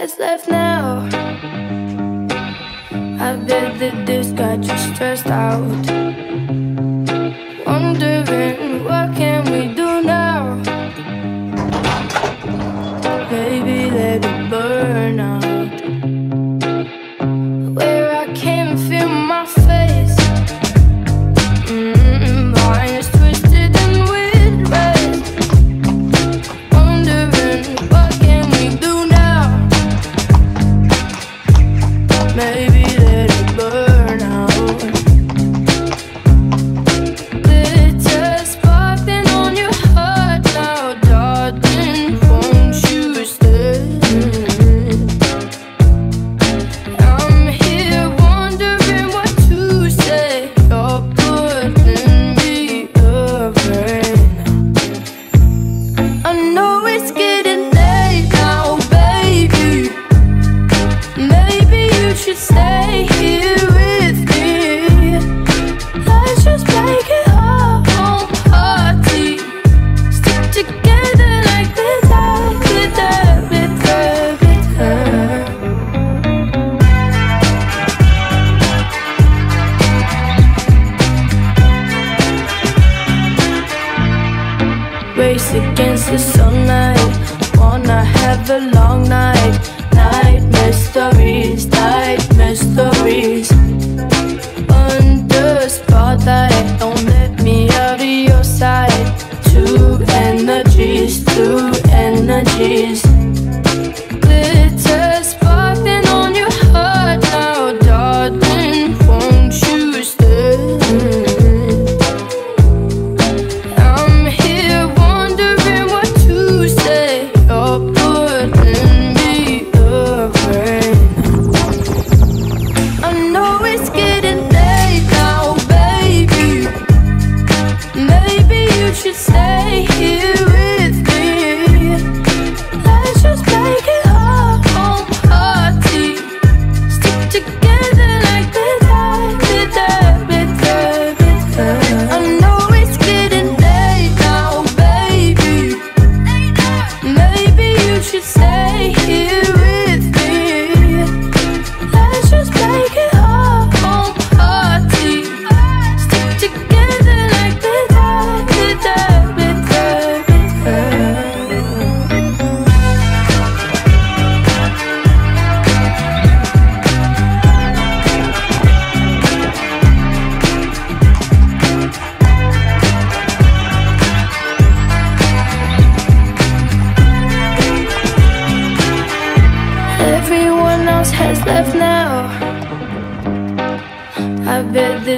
Has left now. I bet that this got you stressed out. Wondering what can we do now? Baby, let it burn out. stories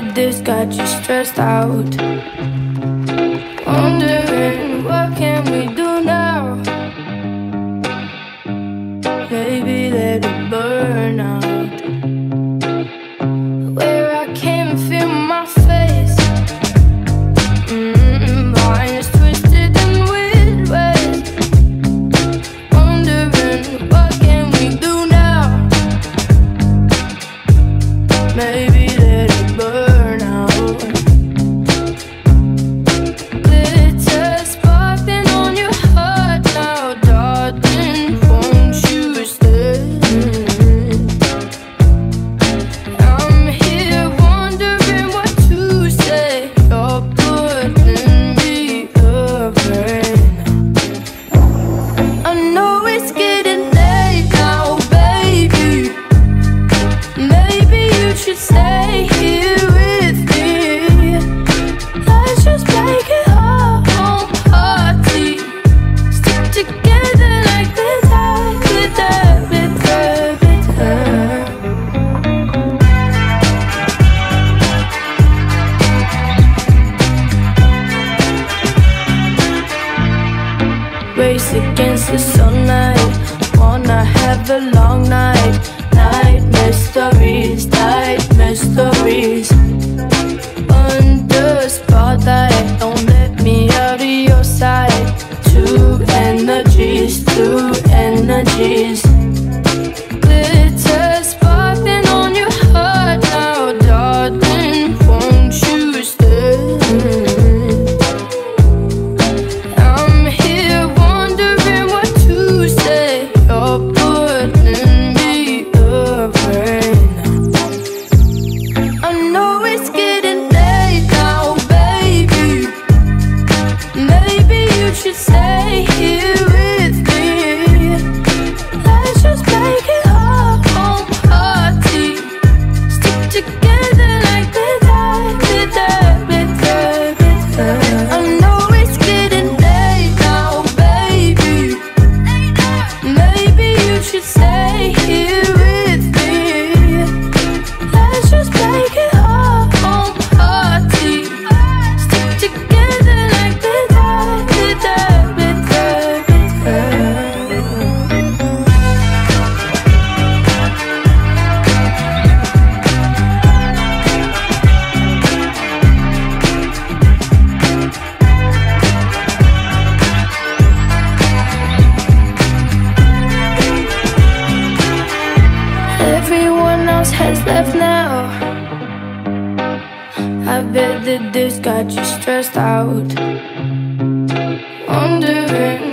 did this got you stressed out? Wondering what can we do now? Maybe let it burn out. Where I came, feel energy else has left now. I bet that this got you stressed out. Wondering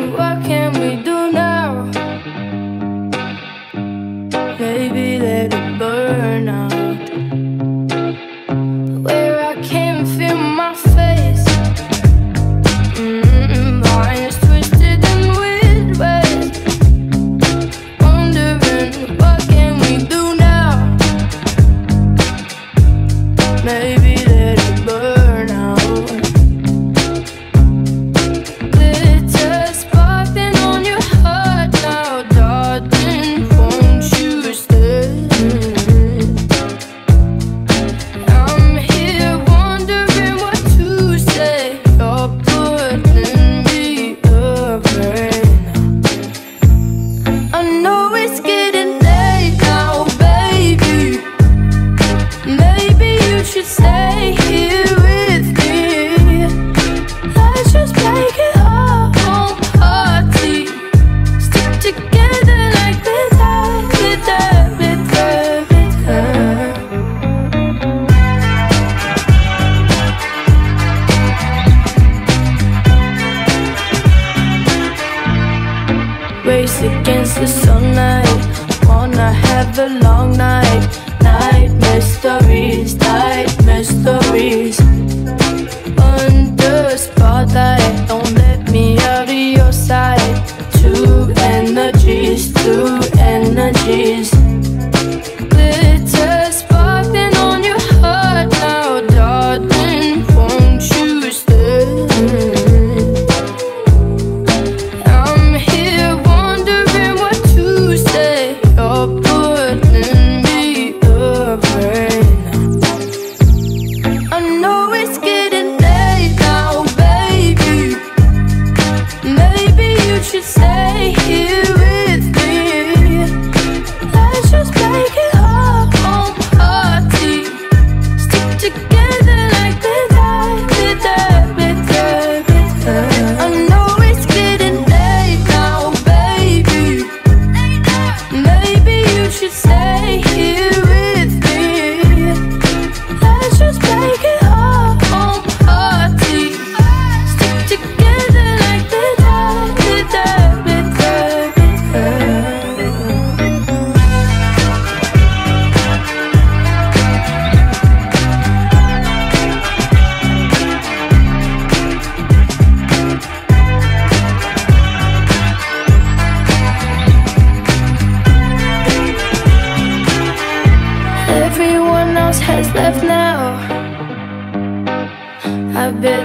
against the sunlight. Wanna have a long night. Nightmare stories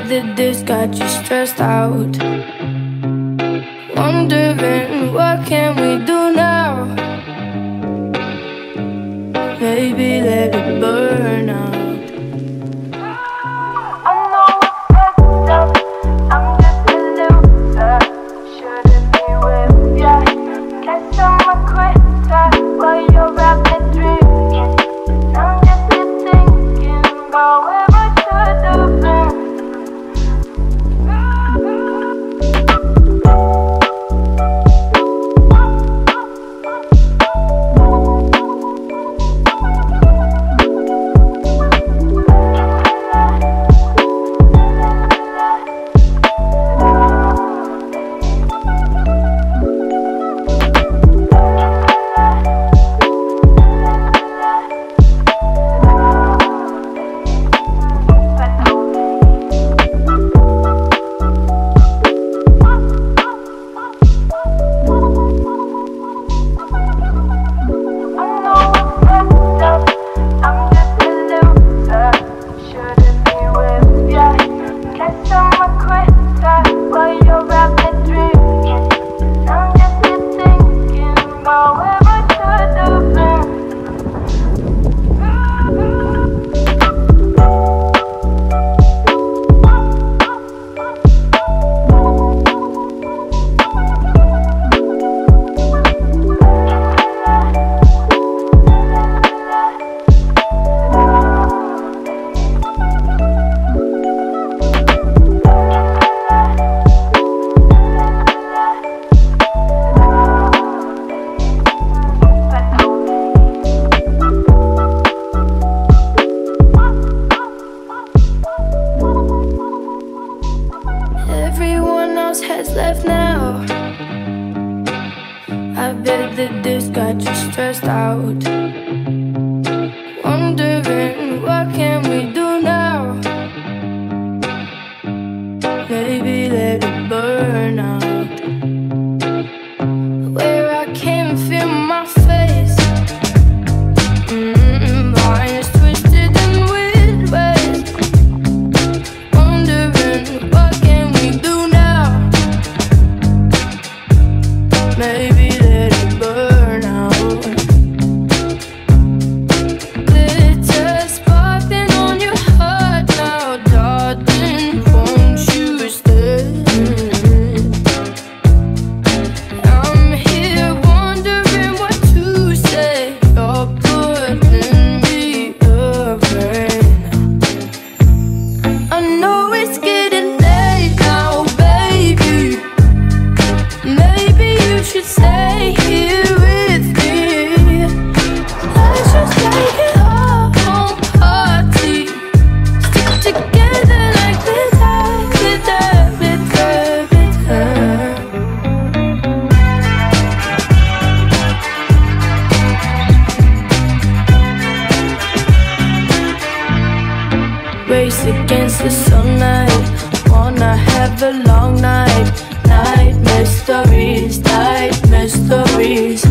that this got you stressed out. Wondering what can we do now? Maybe let it burn out. Let mysteries, night mysteries.